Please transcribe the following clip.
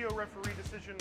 video referee decision